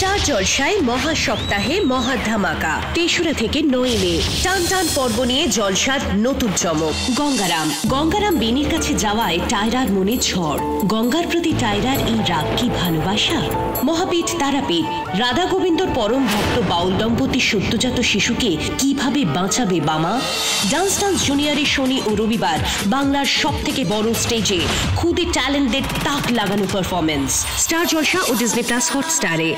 Star জলসায় মহা সপ্তাহে মহা ধামাকা তেসরা থেকে নয় মে। টান টান পর্ব নিয়ে জলসার নতুন চমক। গঙ্গারাম। গঙ্গারাম বেনির কাছে যাওয়ায় টায়রার মনে ঝড়। গঙ্গার প্রতি টায়রার এই রাগ কি ভালোবাসা? মহাপীঠ তারাপীঠ। রাধা গোবিন্দর পরম ভক্ত বাউল দম্পতি সদ্যজাত শিশুকে কীভাবে বাঁচাবে বামা? ডান্স ডান্স জুনিয়রের শনি ও রবিবার বাংলার সব থেকে বড় স্টেজে খুদে ট্যালেন্টদের তাক লাগানো পারফরমেন্স স্টার জলসা ও ডিজনি প্লাস হটস্টারে।